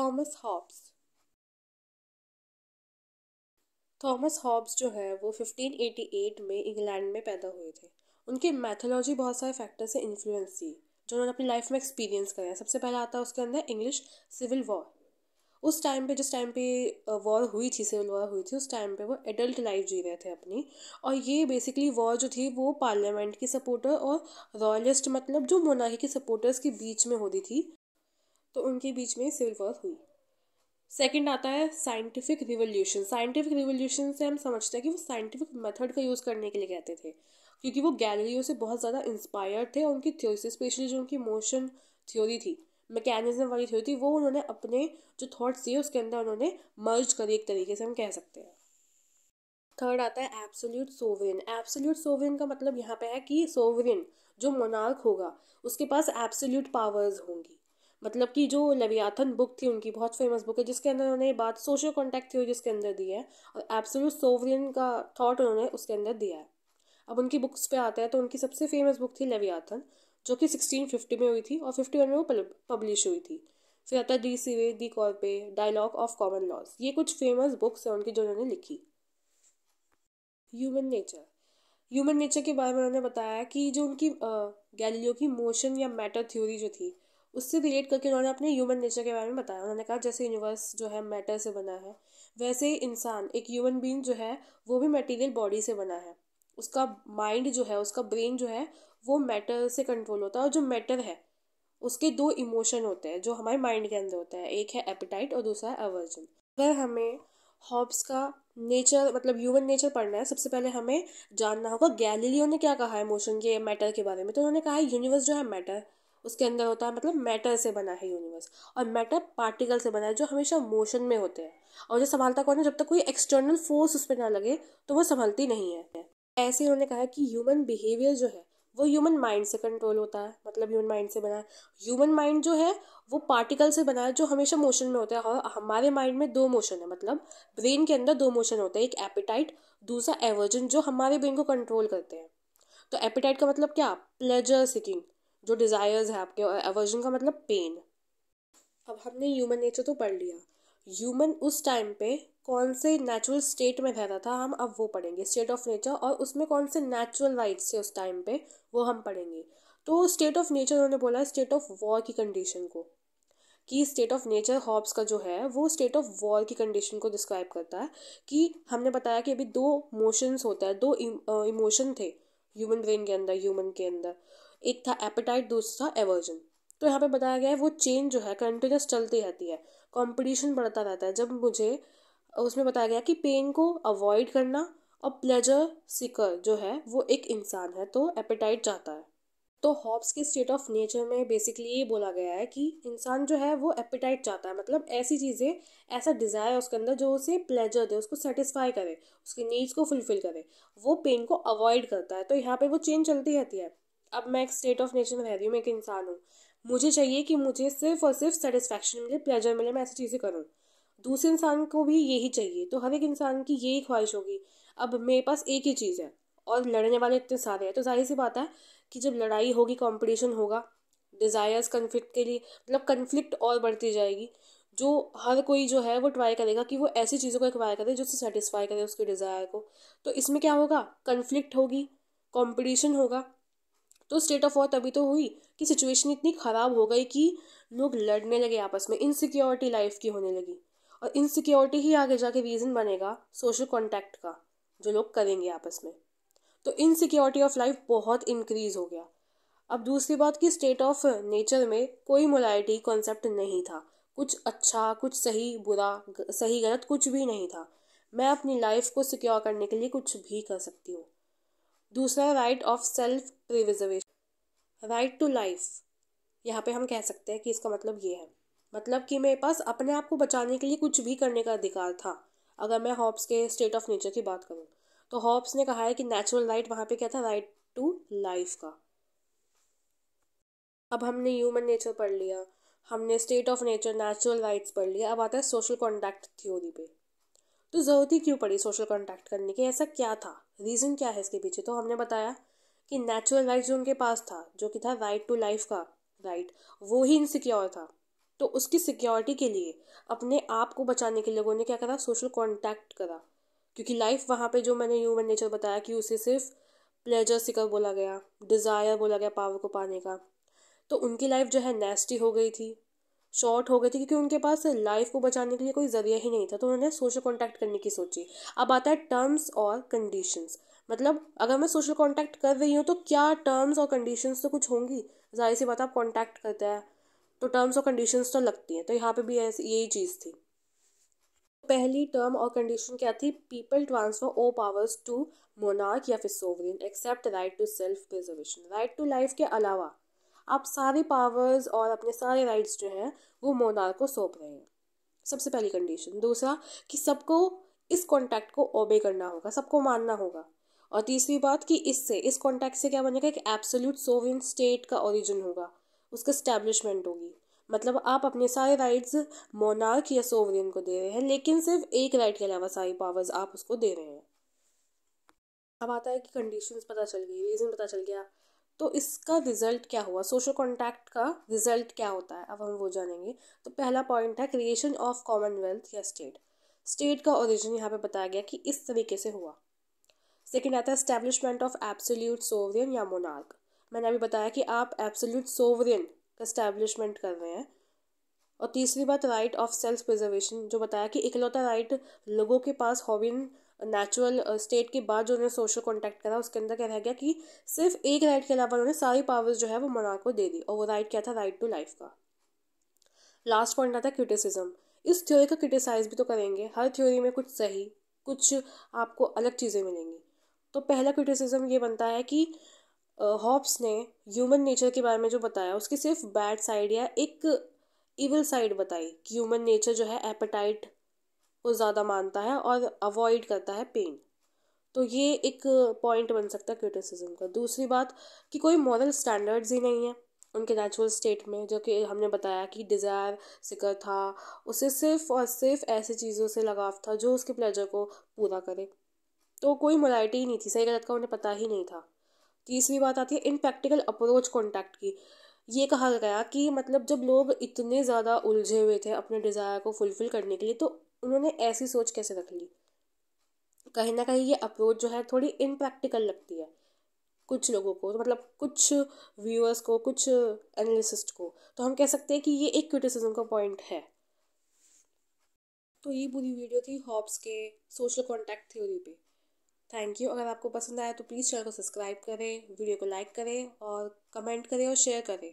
Thomas Hobbes Thomas Hobbes जो है, वो 1588 में इंग्लैंड में पैदा हुए थे। उनकी मैथोलॉजी बहुत सारे फैक्टर से इन्फ्लुएंस थी, जो उन्होंने अपनी लाइफ में एक्सपीरियंस कराया सबसे पहला आता है उसके अंदर इंग्लिश सिविल वॉर उस टाइम पे, जिस टाइम पे वॉर हुई थी सिविल वॉर हुई थी, उस टाइम पे वो एडल्ट लाइफ जी रहे थे अपनी। और ये बेसिकली वॉर जो थी, वो पार्लियामेंट की सपोर्टर और रॉयलिस्ट मतलब जो मोनार्की के सपोर्टर्स के बीच में होती थी। तो उनके बीच में सिविल वॉर हुई। सेकंड आता है साइंटिफिक रिवोल्यूशन साइंटिफिक रिवोल्यूशन से हम समझते हैं कि वो साइंटिफिक मेथड का यूज़ करने के लिए कहते थे, क्योंकि वो गैलरियो से बहुत ज़्यादा इंस्पायर्ड थे और उनकी थ्योरी स्पेशली जो उनकी मोशन थ्योरी थी मैकेनिज्म वाली थ्योरी थी, वो उन्होंने अपने जो थॉट्स थे उसके अंदर उन्होंने मर्ज करी एक तरीके से हम कह सकते हैं। थर्ड आता है एब्सोल्यूट सोवरिन एब्सोल्यूट सोवरिन का मतलब यहाँ पे है कि सोवरिन जो मोनार्क होगा, उसके पास एब्सोल्यूट पावर्स होंगी। मतलब कि जो लवियाथन बुक थी उनकी, बहुत फ़ेमस बुक है, जिसके अंदर उन्होंने बात सोशल कॉन्टैक्ट थ्योरी जिसके अंदर दी है, और एब्सोल्यूट सोवरियन का थॉट उन्होंने उसके अंदर दिया है। अब उनकी बुक्स पे आते हैं तो उनकी सबसे फ़ेमस बुक थी लेवियाथन जो कि सिक्सटीन फिफ्टी में हुई थी, और फिफ्टी वन में वो पब्लिश हुई थी। फिर आता है De Cive De Corpore dialogue of common laws ये कुछ फ़ेमस बुक्स हैं उनकी जो उन्होंने लिखी। ह्यूमन नेचर ह्यूमन नेचर के बारे में उन्होंने बताया कि जो उनकी गैलियो की मोशन या मैटर थ्योरी जो थी उससे रिलेट करके उन्होंने अपने ह्यूमन नेचर के बारे में बताया। उन्होंने कहा, जैसे यूनिवर्स जो है मैटर से बना है, वैसे ही इंसान, एक ह्यूमन बींग जो है, वो भी मटेरियल बॉडी से बना है। उसका माइंड जो है, उसका ब्रेन जो है, वो मैटर से कंट्रोल होता है और जो मैटर है, उसके दो इमोशन होते हैं, जो हमारे माइंड के अंदर होता है। एक है एपिटाइट और दूसरा है अवर्जन अगर हमें हॉब्स का नेचर मतलब ह्यूमन नेचर पढ़ना है, सबसे पहले हमें जानना होगा गैलीलियो ने क्या कहा है इमोशन के मैटर के बारे में। तो उन्होंने कहा है यूनिवर्स जो है मैटर उसके अंदर होता है मतलब मैटर से बना है यूनिवर्स और मैटर पार्टिकल से बना है, जो हमेशा मोशन में होते हैं। और जो संभालता कौन है, जब तक कोई एक्सटर्नल फोर्स उस पर ना लगे तो वो संभलती नहीं है। ऐसे उन्होंने कहा कि ह्यूमन बिहेवियर जो है, वो ह्यूमन माइंड से कंट्रोल होता है। मतलब ह्यूमन माइंड से बना। है ह्यूमन माइंड जो है, वो पार्टिकल से बना है, जो हमेशा मोशन में होता है। और हमारे माइंड में दो मोशन है मतलब ब्रेन के अंदर दो मोशन होते हैं। एक एपिटाइट दूसरा एवर्जन जो हमारे ब्रेन को कंट्रोल करते हैं। तो एपिटाइट का मतलब क्या? प्लेजर सिकिंग जो डिज़ायर्स है आपके एवर्जन का मतलब पेन अब हमने ह्यूमन नेचर तो पढ़ लिया। ह्यूमन उस टाइम पे कौन से नेचुरल स्टेट में रह रहा था, हम अब वो पढ़ेंगे। स्टेट ऑफ़ नेचर और उसमें कौन से नेचुरल राइट्स थे उस टाइम पे, वो हम पढ़ेंगे। तो स्टेट ऑफ़ नेचर उन्होंने बोला स्टेट ऑफ़ वॉर की कंडीशन को, कि स्टेट ऑफ़ नेचर हॉब्स का जो है, वो स्टेट ऑफ़ वॉर की कंडीशन को डिस्क्राइब करता है, कि हमने बताया कि अभी दो मोशंस होता है, दो इमोशन थे ह्यूमन ब्रेन के अंदर ह्यूमन के अंदर। एक था एपेटाइट दूसरा एवर्जन तो यहाँ पे बताया गया है, वो चेन जो है कंटिन्यूस चलती रहती है। कंपटीशन बढ़ता रहता है। जब मुझे, उसमें बताया गया कि पेन को अवॉइड करना और प्लेजर सिकर जो है, वो एक इंसान है तो एपेटाइट चाहता है। तो हॉब्स के स्टेट ऑफ़ नेचर में बेसिकली ये बोला गया है कि इंसान जो है, वो एपेटाइट चाहता है। मतलब ऐसी चीज़ें, ऐसा डिज़ायर उसके अंदर जो उसे प्लेजर दे, उसको सेटिस्फाई करे, उसकी नीड्स को फुलफिल करे, वो पेन को अवॉइड करता है। तो यहाँ पे वो चेंज चलती रहती है। अब मैं एक स्टेट ऑफ़ नेचर में रह रही हूँ, मैं एक इंसान हूँ। मुझे चाहिए कि मुझे सिर्फ़ और सिर्फ़ सेटिस्फैक्शन मिले प्लेजर मिले, मैं ऐसी चीज़ें करूँ। दूसरे इंसान को भी यही चाहिए। तो हर एक इंसान की यही ख्वाहिश होगी, अब मेरे पास एक ही चीज़ है, और लड़ने वाले इतने सारे हैं। तो ज़ाहिर सी बात है कि जब लड़ाई होगी कंपटीशन होगा डिज़ायर्स कन्फ्लिक्ट के लिए मतलब कन्फ्लिक्ट और बढ़ती जाएगी, जो हर कोई जो है वो ट्राई करेगा कि वो ऐसी चीज़ों को एक्वायर करे जो उसे सेटिस्फाई करे, उसके डिज़ायर को। तो इसमें क्या होगा? कन्फ्लिक्ट होगी कंपटीशन होगा तो स्टेट ऑफ़ वॉर तभी तो हुई कि सिचुएशन इतनी ख़राब हो गई कि लोग लड़ने लगे आपस में इनसिक्योरिटी लाइफ की होने लगी। और इनसिक्योरिटी ही आगे जाके रीज़न बनेगा सोशल कॉन्टैक्ट का, जो लोग करेंगे आपस में। तो इनसिक्योरिटी ऑफ़ लाइफ बहुत इंक्रीज हो गया। अब दूसरी बात कि स्टेट ऑफ़ नेचर में कोई मोलाइटी कॉन्सेप्ट नहीं था। कुछ अच्छा कुछ सही, बुरा सही, गलत कुछ भी नहीं था। मैं अपनी लाइफ को सिक्योर करने के लिए कुछ भी कर सकती हूँ। दूसरा right of self preservation right to life यहाँ पे हम कह सकते हैं कि इसका मतलब ये है। मतलब कि मेरे पास अपने आप को बचाने के लिए कुछ भी करने का अधिकार था। अगर मैं हॉब्स के स्टेट ऑफ़ नेचर की बात करूँ तो हॉब्स ने कहा है कि नेचुरल राइट वहाँ पे क्या था? राइट टू लाइफ का। अब हमने ह्यूमन नेचर पढ़ लिया, हमने state of nature natural rights पढ़ लिया, अब आता है सोशल कॉन्टैक्ट थ्योरी पे। तो ज़रूरत ही क्यों पड़ी सोशल कॉन्टैक्ट करने की? ऐसा क्या था? रीज़न क्या है इसके पीछे? तो हमने बताया कि नेचुरल राइट जो उनके पास था, जो कि था राइट टू लाइफ का राइट वो ही इनसिक्योर था। तो उसकी सिक्योरिटी के लिए, अपने आप को बचाने के लोगों ने क्या करा? सोशल कॉन्टैक्ट करा। क्योंकि लाइफ वहाँ पे जो मैंने ह्यूमन नेचर बताया कि उसे सिर्फ़ प्लेजर सिकर बोला गया डिज़ायर बोला गया पावर को पाने का। तो उनकी लाइफ जो है नेस्टी हो गई थी। शॉर्ट हो गई थी क्योंकि उनके पास लाइफ को बचाने के लिए कोई ज़रिया ही नहीं था तो उन्होंने सोशल कॉन्टैक्ट करने की सोची। अब आता है टर्म्स और कंडीशंस। मतलब अगर मैं सोशल कॉन्टैक्ट कर रही हूँ तो क्या टर्म्स और कंडीशंस तो कुछ होंगी? ज़ाहिर सी बात आप कॉन्टैक्ट करते हैं तो टर्म्स और कंडीशंस तो लगती हैं तो यहाँ पे भी यही चीज़ थी। पहली टर्म और कंडीशन क्या थी? People transfer of powers to monarch या फिर sovereign, except right to self preservation. Right to life के अलावा आप सारे पावर्स और अपने सारे राइट्स जो हैं, वो मोनार्क को सौंप रहे हैं। सबसे पहली कंडीशन दूसरा, कि सबको इस कॉन्टैक्ट को ओबे करना होगा, सबको मानना होगा। और तीसरी बात, कि इससे, इस कॉन्टैक्ट से क्या बनेगा, एक एब्सोल्यूट सोवियन स्टेट का ओरिजिन होगा। उसका स्टैब्लिशमेंट होगी। मतलब आप अपने सारे राइट्स मोनार्क या सोवरियन को दे रहे हैं, लेकिन सिर्फ़ एक राइट के अलावा सारी पावर्स आप उसको दे रहे हैं। अब आता है कि कंडीशंस पता चल गई रीज़न पता चल गया। तो इसका रिज़ल्ट क्या हुआ? सोशल कॉन्टैक्ट का रिज़ल्ट क्या होता है? अब हम वो जानेंगे। तो पहला पॉइंट है क्रिएशन ऑफ़ कॉमनवेल्थ या स्टेट स्टेट का ओरिजिन यहाँ पे बताया गया कि इस तरीके से हुआ। सेकेंड आता है स्टैब्लिशमेंट ऑफ़ एब्सोल्यूट सोवरियन या मोनार्क मैंने अभी बताया कि आप एब्सोल्यूट सोवरियन का स्टैब्लिशमेंट कर रहे हैं। और तीसरी बात राइट ऑफ़ सेल्फ प्रिजर्वेशन जो बताया कि इकलौता राइट लोगों के पास हॉबिन नेचुरल स्टेट के बाद जो उन्होंने सोशल कॉन्टैक्ट करा, उसके अंदर क्या रह गया कि सिर्फ़ एक राइट के अलावा उन्होंने सारी पावर्स जो है वो मोनार्क को दे दी और वो राइट क्या था? राइट टू लाइफ का। लास्ट पॉइंट आता है क्रिटिसिज्म इस थ्योरी का क्रिटिसाइज भी तो करेंगे। हर थ्योरी में कुछ सही, कुछ आपको अलग चीज़ें मिलेंगी। तो पहला क्रिटिसिज्म ये बनता है कि हॉब्स ने ह्यूमन नेचर के बारे में जो बताया, उसकी सिर्फ़ बैड साइड या एक इवल साइड बताई कि ह्यूमन नेचर जो है एपेटाइट को ज़्यादा मानता है और अवॉइड करता है पेन तो ये एक पॉइंट बन सकता है क्रिटिसिज्म का. दूसरी बात कि कोई मॉरल स्टैंडर्ड्स ही नहीं है उनके नेचुरल स्टेट में, जो कि हमने बताया कि डिज़ायर सिकर था, उसे सिर्फ़ और सिर्फ़ ऐसी चीज़ों से लगाव था जो उसके प्लेजर को पूरा करे. तो कोई मोरालिटी ही नहीं थी. सही गलत का उन्हें पता ही नहीं था. तीसरी बात आती है इन प्रैक्टिकल अप्रोच कॉन्टैक्ट की. ये कहा गया कि मतलब जब लोग इतने ज़्यादा उलझे हुए थे अपने डिज़ायर को फुलफ़िल करने के लिए तो उन्होंने ऐसी सोच कैसे रख ली? कहीं ना कहीं ये अप्रोच जो है थोड़ी इनप्रैक्टिकल लगती है कुछ लोगों को तो मतलब कुछ व्यूअर्स को, कुछ एनालिसिस्ट को। तो हम कह सकते हैं कि ये एक क्रिटिसिज्म का पॉइंट है। तो ये पूरी वीडियो थी हॉब्स के सोशल कॉन्टैक्ट थ्योरी पे। थैंक यू अगर आपको पसंद आया तो प्लीज़ चैनल को सब्सक्राइब करें वीडियो को लाइक करें और कमेंट करें और शेयर करें।